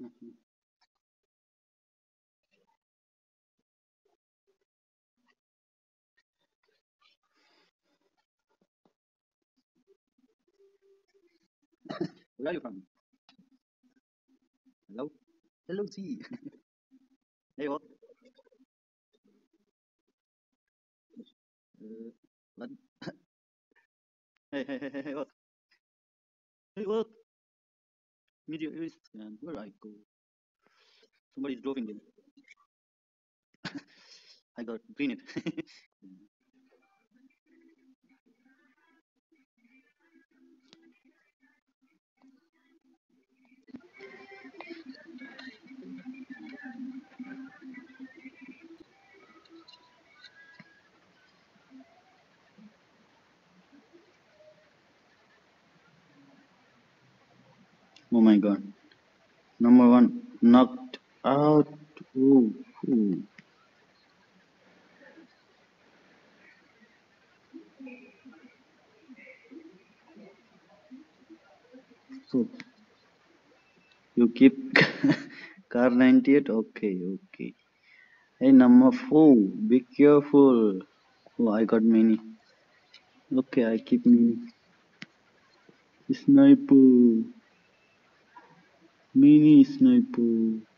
Mhm. Where are you from? Hello? Hello, T. hey, what? Uh, what? hey, hey, hey, hey, what? Hey, what? Middle East, and where I go? Somebody's driving in. I got green it. oh my god. Number one, knocked out. Ooh, ooh. So, you keep car 98? Okay, okay. Hey, number four, be careful. Oh, I got many. Okay, I keep many. Sniper. Mini sniper.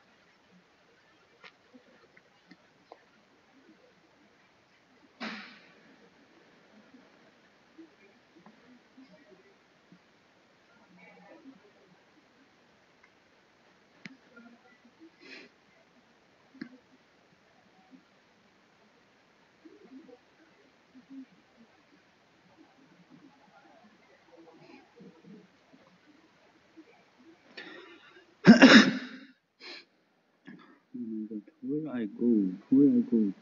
있고 그걸 알고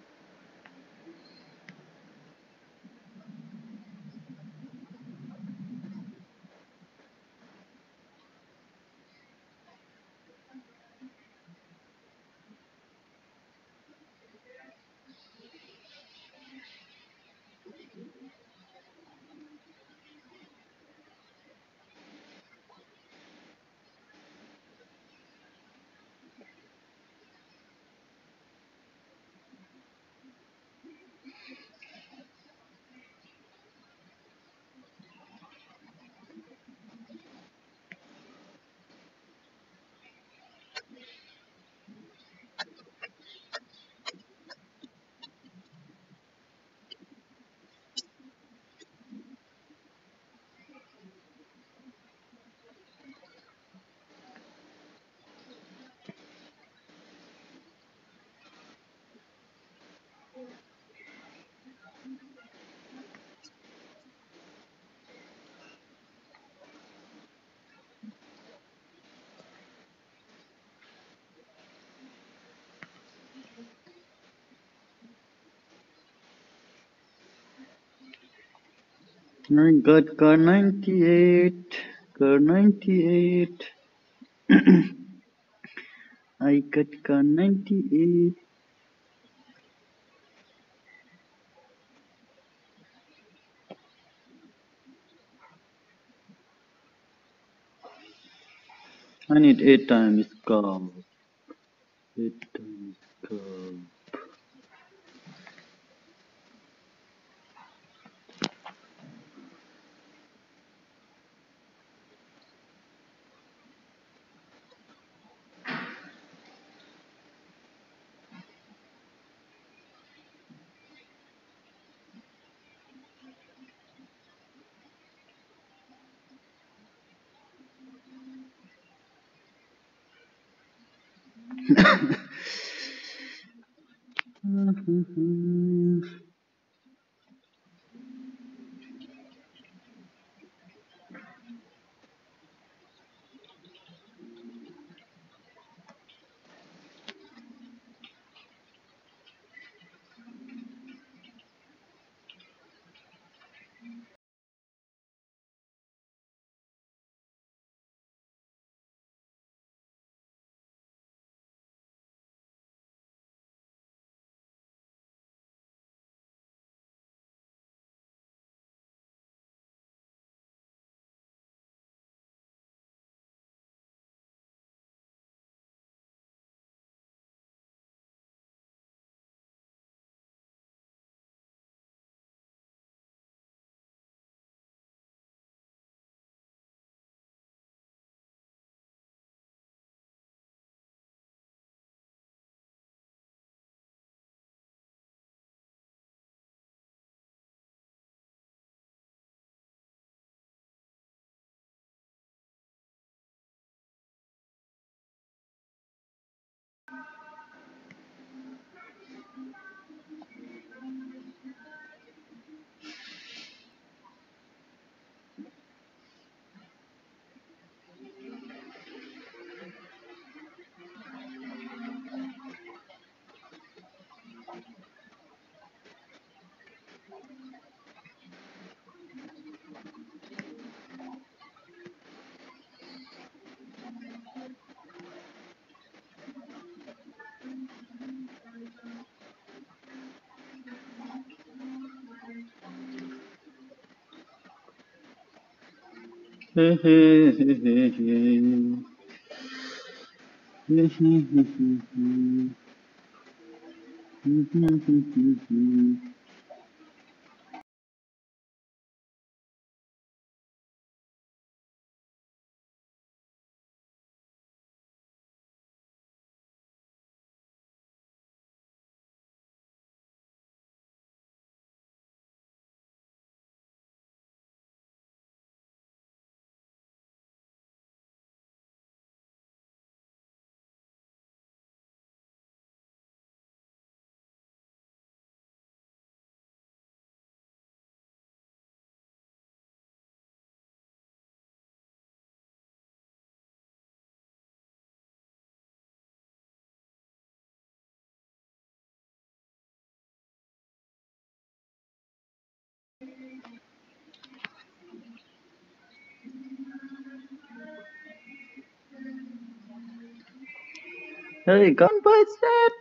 I got car 98. Car 98. I got car 98. I need 8 times car. 8 times car. Mm-hmm. Mm-hmm. Hey, come by that.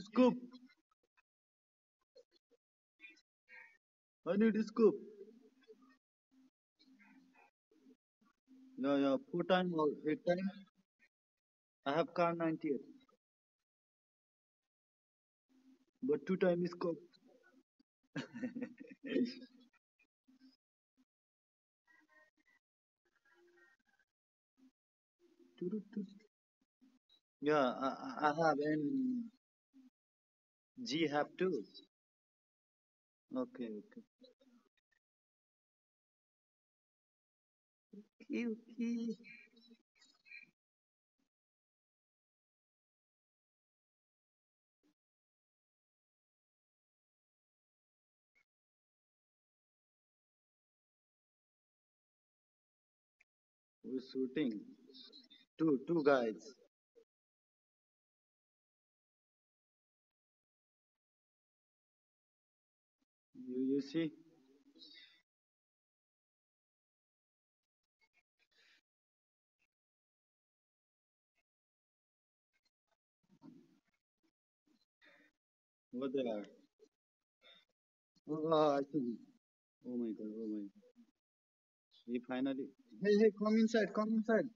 scoop. I need a scoop. Yeah, yeah. Four time or eight time. I have car 98. But two time is scope. Yeah, I, I have and G have two. Okay, okay. Okay, okay. We're shooting. Two, two guys. You, you see? What they are? Oh, I see. Oh my god, oh my god. We finally. Hey, hey, come inside, come inside.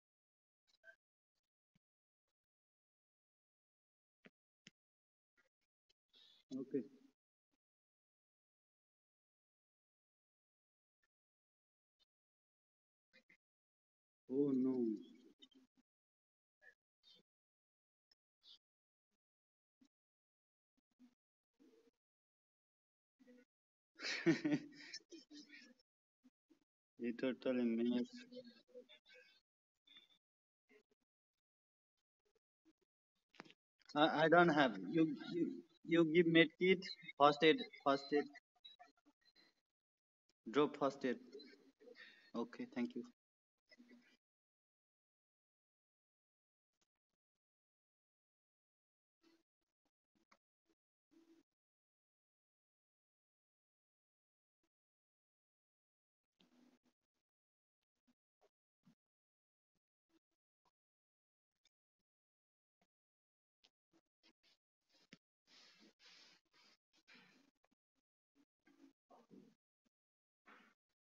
Okay. Oh no. you totally mess. I, I don't have. You, you, you give medkit, first aid, first aid. Drop first aid. Okay, thank you.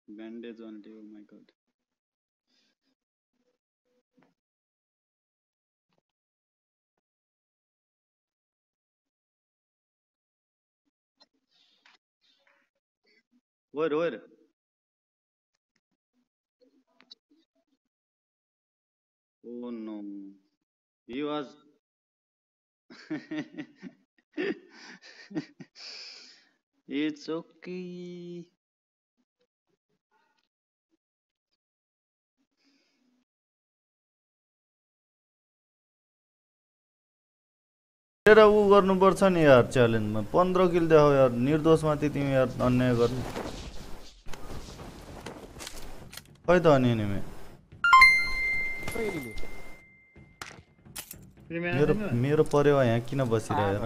Bandage only. Oh my god. Where, where? Oh no. He was. it's okay. हेरेर ऊ गर्नुपर्छ नि यार च्यालेन्जमा पन्ध्र किल देखाउ यार। निर्दोषमाथि तिमी यार अन्याय गर्नु खै त अनि नि मेरो मेरो परेवा यहाँ किन बसिरह्यो हेर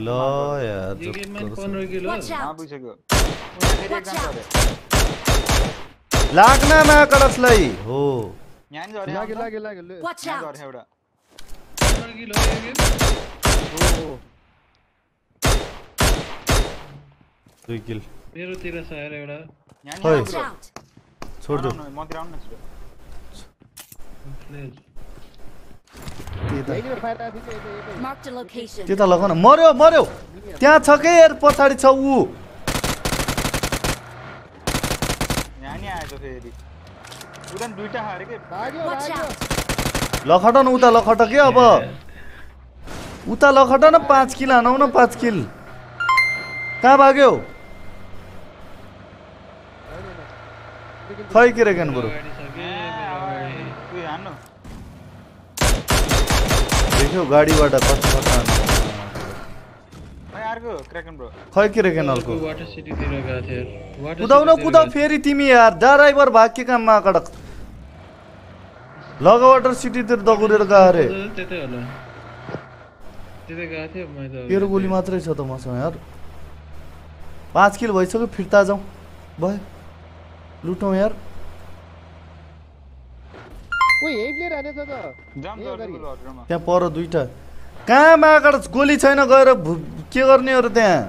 ल यार पुगिसक्यो लाग्न हो लाग्यो। लाग्यो लाग्यो एउटा 15 किलो हो यो गेम ओ, ओ। दुई किल मेरोतिर छ यार एउटा यहाँ नि Oi. आउनु Watch ब्रो। out! छोड दो आउनु, मतिर आउनु न छिटो। प्लेज यहीँनिर फायर आएको थियो कि यतै- यतै। Marked a location. त्यता लग न मर्यो मर्यो त्यहाँ छ के यार पछाडि छ ऊ फेरि के! लखट न उता लखट के अब उता लखट न पाँच किल हानौ न पाँच किल कहाँ भाग्यो खै के बरु गाडी उयो हान्नु देख्यौ गाडीबाट कति कता खै ब्रो वाटर सिटीतिर गएको थियो। यार वाटर कुदाउ फेरि तिमी यार ड्राइभर भाग्य काममा कडक। लग वाटर सिटीतिर दगुरेर गयो अरे थियो। त्यतै होला। त्यतै गएको थियो मैले त। तेरो गोली मात्रै छ त मसँग यार। पाँच किल भइसक्यो फिर्ता जाउँ। भयो लुटौँ यार। त्यहाँ पर दुइटा कहाँ माकड गोली छैन गएर के गर्नेहरू त्यहाँ?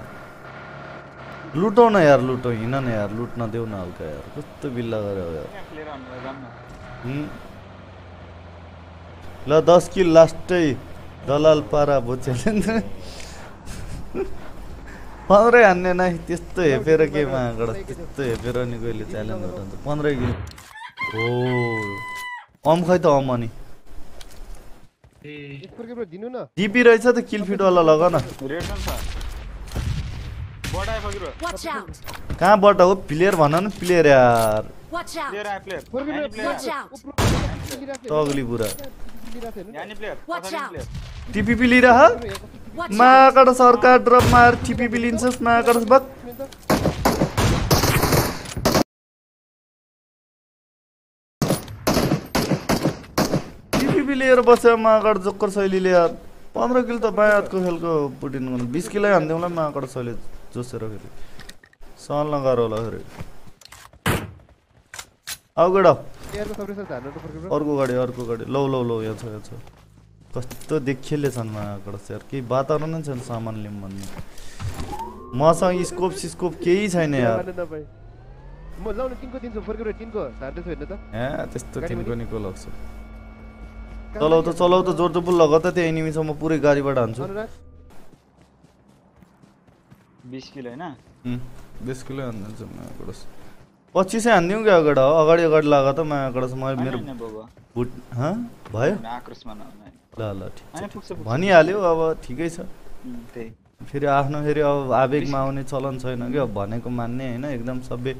लुटौ न यार लुटौ हिँड न यार लुट्न देऊ न हल्का यार कस्तो बिल्ला गऱ्यो यार। ल दस किल लास्टै दलाल पारा भोचेले पन्ध्रै हान्ने नै त्यस्तो हेपेर के माकड त्यस्तो हेपेर नि कहिले च्यालेन्ज उठाउँछ पन्ध्रै किल। हो अम खै त अम अनि। ए। स्कोरको ब्रो दिनु न। डिपी रहेछ त किल फिटवाला लग न! कहाँबाट हो? प्लेयर भन न प्लेयर यार! तगली पुरा टिपिपी लिइरह! माकड सरकार ड्रप मार टिपिपी लिन्छस् माकड बक टिपिपी लिएर बस्यो माकड जोक्कर शैलीले यार पन्ध्र किलो त बायातको खेलको पुटिन गर्नु। बिस किलो हानिदिउँला माकड शैली जोसेर फेरि। सल नगर होला फेरि। आऊ गेडा। अर्को गाडी अर्को गाडी। लौ लौ लौ यहाँ छ यहाँ छ। कस्तो देखिएले छन् माकड यार केही वातावरण नै छैन सामान लिउँ भन्ने। मसँग स्कोप सिस्कोप केही छैन यार। म लाउनु दिन्छु हेर्नु त। ए त्यस्तो तिनको? निको लाग्छ। चलाउ त चलाउ त जोर जोपुल लग त त्यो एनिमीसम्म पुरै गाडीबाट हान्छु। बिस किलो होइन? बिस किलो हानिदिन्छु माकड पच्चिसै हानिदिउँ क्या अगाडि हो अगाडि अगाडि लाग त माकड म होइन, मेरो हँ? भयो? ल ल ठिक भनिहाल्यो अब ठिकै छ। फेरि आफ्नो फेरि अब आवेगमा आउने चलन छैन क्या भनेको मान्ने होइन एकदम सबै।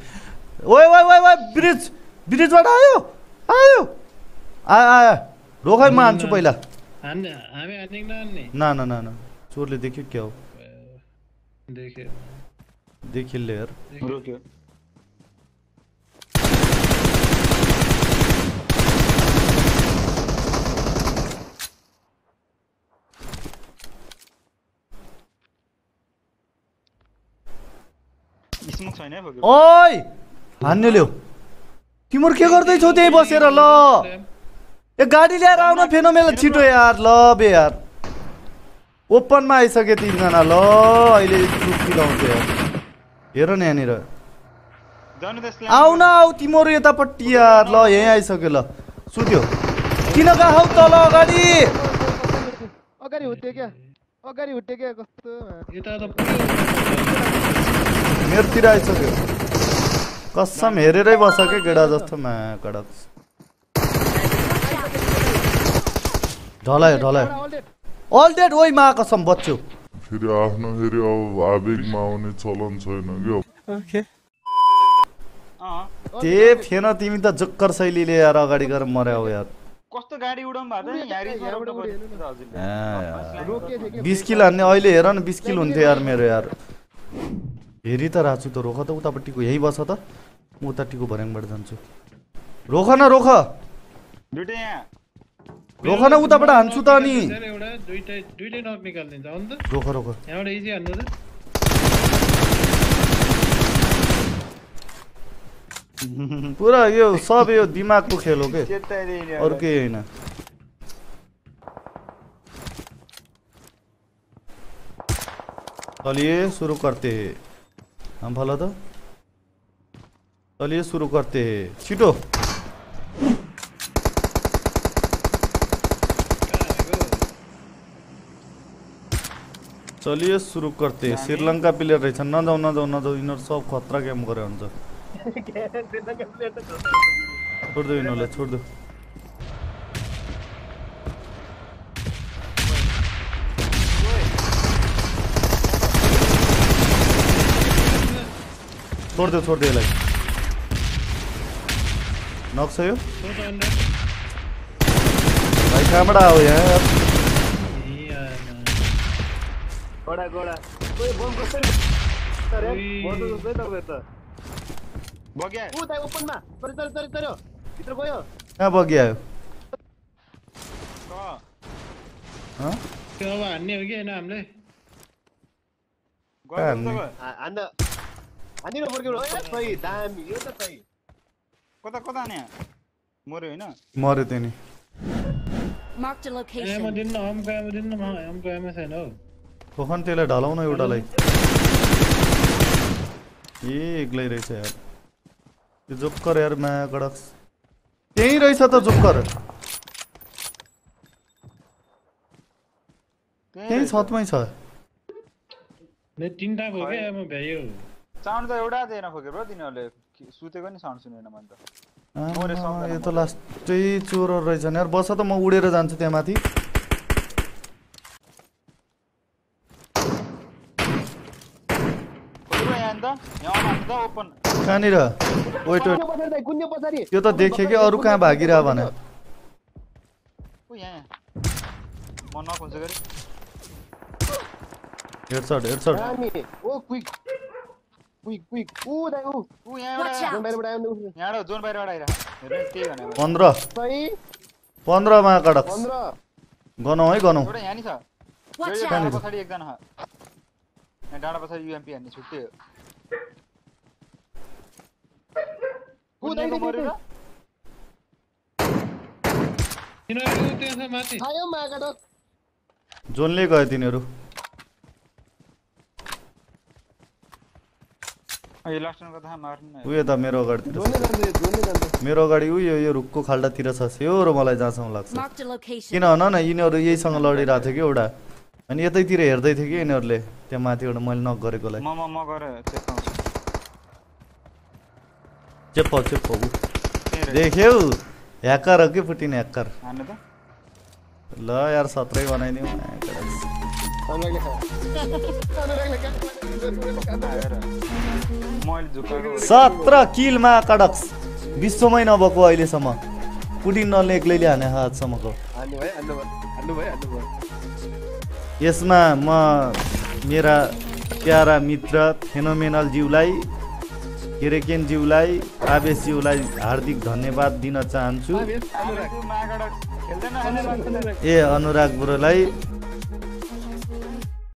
ओए ओए ओए ओए ब्रिज! ब्रिजबाट आयो! आयो! आयो आयो। रोखै म हान्छु पहिला। ना ना ना ना चोरले देख्यो क्या हो? देख्यो। रोक्यो। ओइ हान्ने ल्याउ तिम्रो के गर्दैछौ त्यहीँ बसेर ल। ए गाडी ल्याएर आउन फेनोमेल छिटो यार ल बे यार। ओपनमा आइसके तिनजना ल अहिले चुक्की लाउँछ यार। हेर न यहाँनिर। जानु त्यसले आउ न आऊ तिमीहरू यतापट्टि यार ल यहीँ आइसक्यो ल। सुत्यो। किन गहौ तल अगाडि? अगाडि हुट्यो क्या? अगाडि हुट्यो क्या कस्तो? यता त पुरै मेरोतिर आइसक्यो। कसम हेरेरै बस के गेडा जस्तो मा कडक ढलायो ढलायो अल डेड ओइ मा कसम बच्चो। फेरि आफ्नो फेरि अब आवेगमा आउने चलन छैन क्या। अँ त्यही फेन तिमी त जोक्कर शैलीले यार अगाडि गएर मर्याऊ यार। कस्तो गाडी उडाउनु भएको बिस किलो हान्ने अहिले हेर न बिस किलो हुन्थ्यो यार मेरो यार। हेरि त राछु त रोख त उतापट्टिको यहीँ बस त। म उतापट्टिको भर्याङबाट जान्छु। रोख न रोख। दुइटै यहाँ। रोक न उताबाट हान्छु त अनि। हान्नु त। पुरा यो सब यो दिमागको खेल हो के? अरू केही होइन। चलिए सुरु करते हैं। हम भला त? चलिए सुरु करते हैं। छिटो। चलिए सुरु करते हैं। श्रीलङ्का प्लेयर रहेछ नजाउ नजाउ नजाउ यिनीहरू सब खतरा गेम गरे हुन्छ। छोडिदेऊ यिनीहरूलाई यसलाई। नक्छ यो। भाइ कहाँबाट आयो यहाँ? गोडा गोडा। कोही बम कसरी अरे उई। बम जस्तै तपाईँ त बग्या ऊ त ओपनमा तर्यो तर्यो तर्यो तर्यो भित्र गयो कहाँ बगी आयो क हँ? त्यो अब हान्ने हो कि होइन हामीले? गयो हान्ने? गयो हा- हान्द हानिन फर्क्यो ए सही दामी यो त सही। कता कता नि मऱ्यो होइन मऱ्यो त्यो नि Marked a एमो location. दिन्न हमको एमो दिन्न म हमको एमो छैन हौ। खोखन त्यसलाई ढलाउन एउटालाई। ए एक्लै रहेछ यार? त्यो जोक्कर यार माया कडक। त्यहीँ रहेछ त जोक्कर। त्यहीँ छतमै छ। ले तिनवटा भयो क्या एमो भ्यायो साउन्ड त एउटा दिएन फकेर ब्रो तिनीहरूले। सुतेको नि साउन्ड सुनेन मैले त। यो त लास्टै चोरहरू रहेछ नि यार। बस त म उडेर जान्छु त्यहाँ माथि फकेर यहाँ नि त यहाँ आउनु त ओपन कहाँनिर? वेट वेट त्यो त देखेँ कि अरू कहाँ भागिरह भने? हेडसट हेडसट ओ क्विक क्विक क्विक दाइ यहाँ. जोन बाहिरबाट जोन बाहिरबाट हेर्नु त्यही पन्ध्र। सही। कडक गनौँ है गनौँ। एउटा यहाँ नि छ। Watch यो out. डाँडा पछाडि एकजना छ यहाँ डाँडा पछाडि युएमपी हान्ने छुट्टै तिनीहरू त्यहाँ माथि आयो जोनले गयो तिनीहरू यो लास्ट कथा मार्नु न उयो त मेरो अगाडितिर जान्छ मेरो अगाडि उयो यो रुखको खाल्डातिर छ स्योरो मलाई जहाँसम्म लाग्छ. किन भन न यिनीहरू यहीसँग लडिरहेको थियो कि एउटा अनि यतैतिर हेर्दै थियो कि यिनीहरूले त्यहाँ माथिबाट मैले नक गरेकोलाई त्यही रहेछ देख्यौ ह्याकर हो कि पुटिन ह्याकर ल यार सत्रै बनाइदिउँ सत्र किलमा कडक्स विश्वमै नभएको अहिलेसम्म पुटिन नले एक्लैले हाने हातसम्मको यसमा म मेरा प्यारा मित्र फेनोमेनल ज्यूलाई केरेकेन ज्यूलाई आवेश ज्यूलाई हार्दिक धन्यवाद दिन चाहन्छु। ए अनुराग बुढोलाई